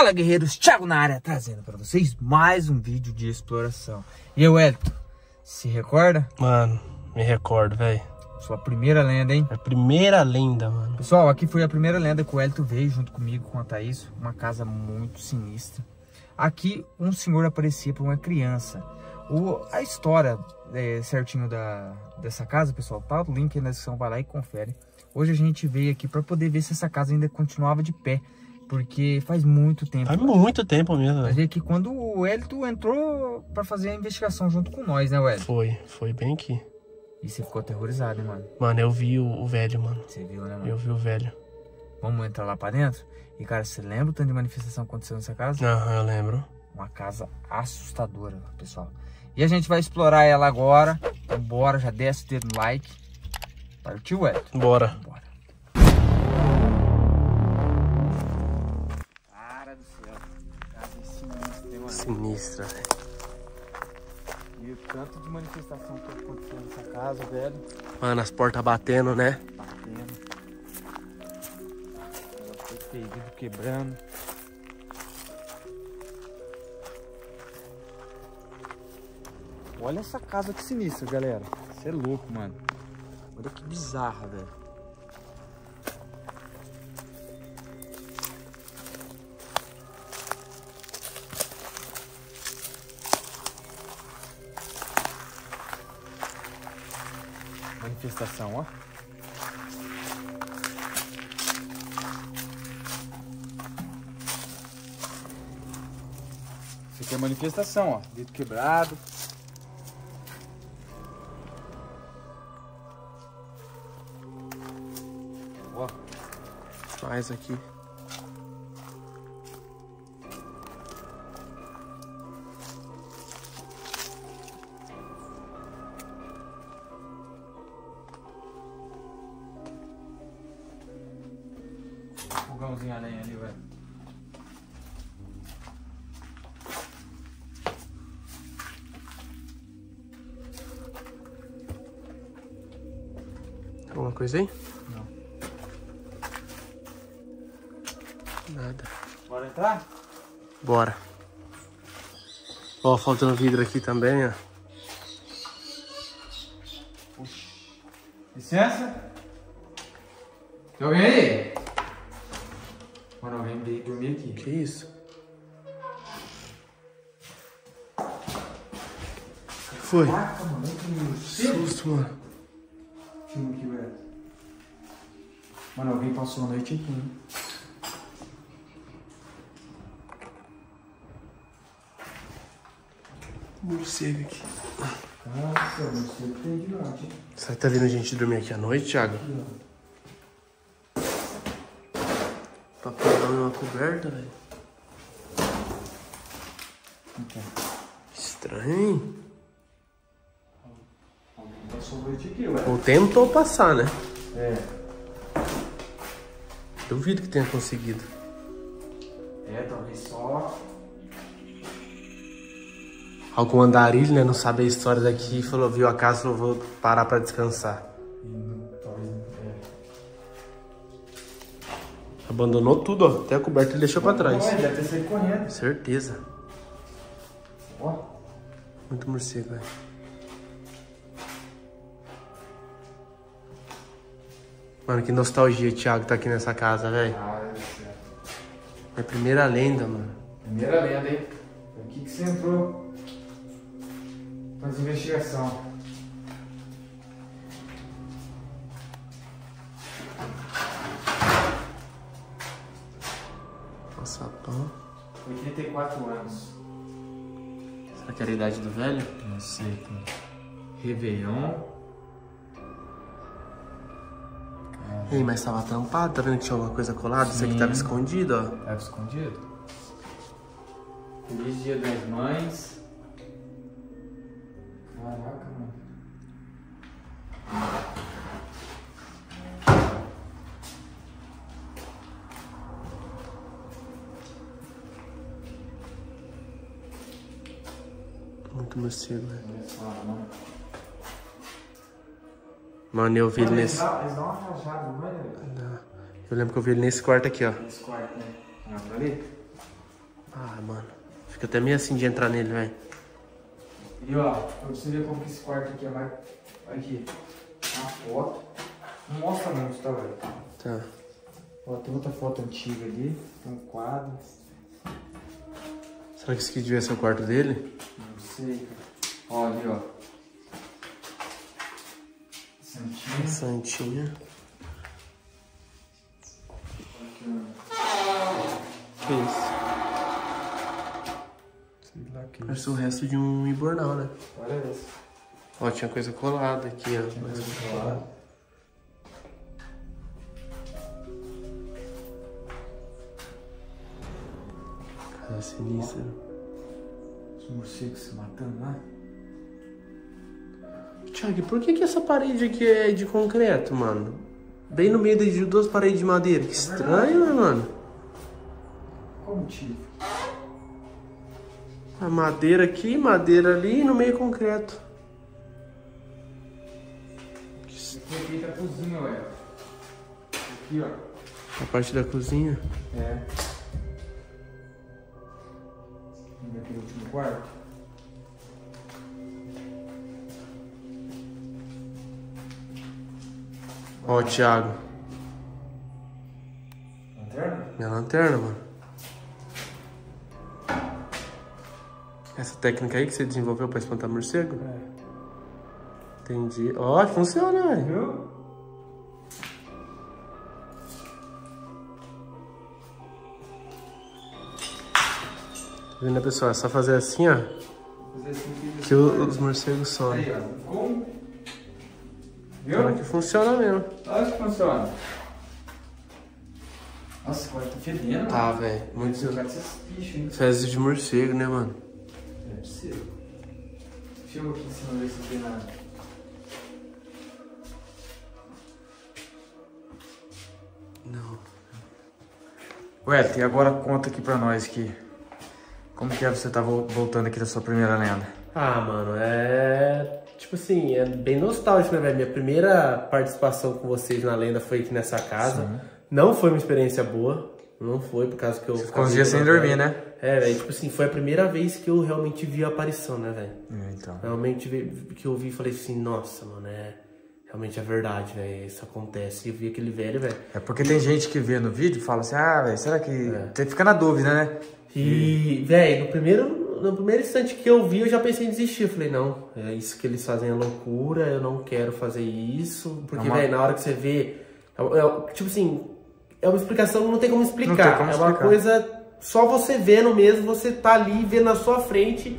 Fala guerreiros, Thiago na área, trazendo para vocês mais um vídeo de exploração. E eu, Elton, se recorda? Mano, me recordo, velho. Sua primeira lenda, hein? A primeira lenda, mano. Pessoal, aqui foi a primeira lenda que o Elton veio junto comigo com a Thaís. Uma casa muito sinistra. Aqui um senhor aparecia para uma criança. O, a história é, certinho da, dessa casa, pessoal, tá o link aí na descrição, vai lá e confere. Hoje a gente veio aqui para poder ver se essa casa ainda continuava de pé. Porque faz muito tempo. Faz muito tempo mesmo, Mas é que quando o Elton entrou para fazer a investigação junto com nós, né, Elton? Foi, foi bem aqui. E você ficou aterrorizado, hein, mano? Mano, eu vi o, o velho, mano. Você viu, né, mano? Eu vi o velho. Vamos entrar lá pra dentro? E, cara, você lembra o tanto de manifestação que aconteceu nessa casa? Aham, eu lembro. Uma casa assustadora, pessoal. E a gente vai explorar ela agora. Então, bora, já desce o dedo no like. Partiu, Elton? Bora. Bora. Sinistra, velho. E o tanto de manifestação que aconteceu nessa casa, velho. Mano, as portas batendo, né? Batendo. Ela foi perdido, quebrando. Olha essa casa que sinistra, galera. Você é louco, mano. Olha que bizarra, velho. Manifestação, ó. Isso aqui é manifestação, ó. Dedo quebrado. Ó, Mais aqui. Coisa aí? Não. Nada. Bora entrar? Bora. Ó, faltando vidro aqui também, ó. Licença? Tem alguém aí? Mano, alguém veio dormir aqui. Que isso? Foi. Caraca, mano, que Susto, mano. filme aqui, velho. Mano, alguém passou a noite aqui, hein? Morcego aqui. Nossa, não sei o que tem de noite, hein? Será que tá vendo gente dormir aqui à noite, Thiago? Papelão e uma coberta, velho. Então, Estranho, hein? alguém passou a noite aqui, velho. Ou tentou passar, né? É. Duvido que tenha conseguido. É, talvez só. Algum andarilho, né? Não sabe a história daqui. Falou, viu a casa, falou, vou parar pra descansar. É. Abandonou tudo, ó. Até a coberta ele deixou pra trás. Não, ele deve ter saído correndo. Certeza. Ó. Muito morcego, velho. Mano, que nostalgia, Thiago, tá aqui nessa casa, velho. Cara do céu. Minha primeira lenda, mano. Primeira lenda, hein? Aqui que você entrou. Faz investigação. Nossa, pão. 84 anos. Será que era a idade do velho? Não sei, cara. Réveillon. Ei, mas tava tampado, tá vendo que tinha alguma coisa colada? Isso aqui tava escondido, ó. Tava escondido? Feliz Dia das Mães. Caraca, mano. Muito morcego, velho. Mano. Eu vi ele nesse. dão eles dão uma rajada, não é? Eu lembro que eu vi ele nesse quarto aqui, ó. Nesse quarto, né? Ah, tá ali? Ah, mano. Fica até meio assim de entrar nele, velho. E ó, pra você ver como que esse quarto aqui é mais... Aqui, a foto. Não mostra muito, tá, velho? Tá. Ó, tem outra foto antiga ali, tem um quadro. Será que esse aqui devia ser o quarto dele? Não sei, cara. Ó, ali, ó. Santinha. Santinha. Isso? Sei lá que Parece o resto de um imbornal, né? Olha esse. Ó, tinha coisa colada aqui, ó. Coisa colada. Cara, sinistro. Os morcegos se matando lá. Thiago, por que, que essa parede aqui é de concreto, mano? Bem no meio de duas paredes de madeira. Que estranho, né, mano? Qual o motivo? A madeira aqui, madeira ali e no meio concreto. Aqui é da cozinha, ué. Aqui, ó. A parte da cozinha. É. Vamos ver aqui no último quarto. Ó, Thiago. Lanterna? Minha lanterna, mano. Essa técnica aí que você desenvolveu pra espantar morcego? É. Entendi. Ó, funciona, velho. Viu? Tá vendo, pessoal? É só fazer assim, ó. Fazer assim que Que o- os morcegos somem. Aí, ó. Viu? que funciona mesmo? Olha que funciona. Nossa, agora tá fedendo. Tá, velho. Muito? Fezes de morcego, né, mano? É possível. Filma aqui em cima ver se tem nada. Não. Ué, e agora conta aqui pra nós que. Como que é você tá vol- voltando aqui da sua primeira lenda? Ah, mano, é. Tipo assim, é bem nostálgico, né, velho? Minha primeira participação com vocês na lenda foi aqui nessa casa. Não foi uma experiência boa. Não foi, por causa que eu. Ficou uns dias sem dormir, né? É, velho, tipo assim, foi a primeira vez que eu realmente vi a aparição, né, velho? É, então. Realmente que eu vi e falei assim, nossa, mano, é. Realmente é verdade, velho. Isso acontece. E eu vi aquele velho, velho. É porque tem gente que vê no vídeo e fala assim, ah, velho, será que. Você fica na dúvida, né? E, velho, no primeiro, no primeiro instante que eu vi, eu já pensei em desistir. Eu falei, não, é isso que eles fazem é loucura, eu não quero fazer isso. Porque, É uma- velho, na hora que você vê. é- é- tipo assim, é uma explicação não tem como explicar. Tem como é uma explicar. coisa só você vendo mesmo, você tá ali vendo na sua frente.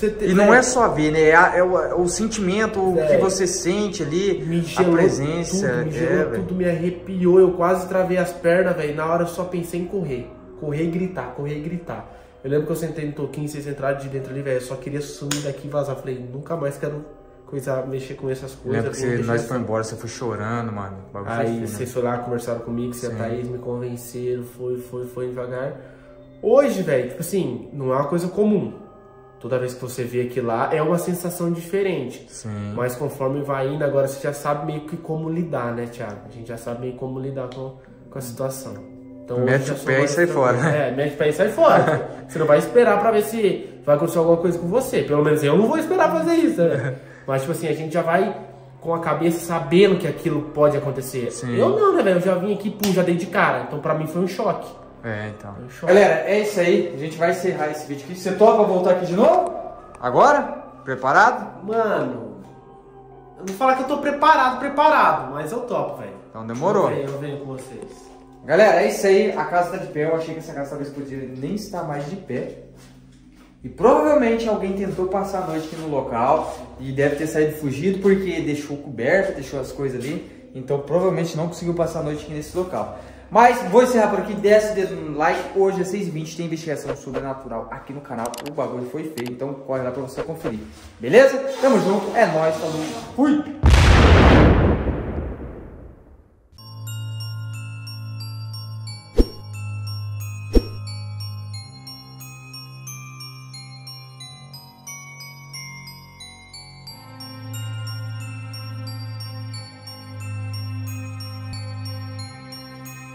Ter- E não velho, é só ver, né? É, a- é o, é o sentimento, o É. que você sente ali, Me a presença. tudo, me é, gelou tudo, me arrepiou, eu quase travei as pernas, velho. Na hora eu só pensei em correr. Correr e gritar, correr e gritar. Eu lembro que eu sentei no toquinho, vocês entraram de dentro ali, velho. Eu só queria sumir daqui e vazar. Falei, nunca mais quero coisa, mexer com essas coisas. Lembra que você, nós assim. foi embora, você foi chorando, mano. Foi Aí feio, né? vocês foram lá, conversaram comigo, você e a. Thaís me convenceram, foi, foi, foi devagar. Hoje, velho, tipo assim, não é uma coisa comum. Toda vez que você vê aquilo lá, é uma sensação diferente. Sim. Mas conforme vai indo, agora você já sabe meio que como lidar, né, Thiago? A gente já sabe meio como lidar com, com a situação. Então, Mete o pé e sai fora, né? É, mete o pé e sai fora. você não vai esperar pra ver se vai acontecer alguma coisa com você. Pelo menos eu não vou esperar fazer isso, né? Mas, tipo assim, a gente já vai com a cabeça sabendo que aquilo pode acontecer. Sim. Eu não, né, velho? Eu já vim aqui, pum, já dei de cara. Então, pra mim foi um choque. É, então. Um choque. Galera, é isso aí. A gente vai encerrar esse vídeo aqui. Você topa voltar aqui de novo? Agora? Preparado? Mano, eu não vou falar que eu tô preparado, preparado, mas eu topo, velho. Então demorou. Eu venho, eu venho com vocês. Galera, é isso aí. A casa tá de pé. Eu achei que essa casa talvez podia nem estar mais de pé. E provavelmente alguém tentou passar a noite aqui no local e deve ter saído fugido porque deixou coberto, deixou as coisas ali. Então provavelmente não conseguiu passar a noite aqui nesse local. Mas vou encerrar por aqui. Desce o dedo no like. Hoje às 6h20 tem investigação sobrenatural aqui no canal. O bagulho foi feio, então corre lá pra você conferir. Beleza? Tamo junto. É nóis. Falou. Fui!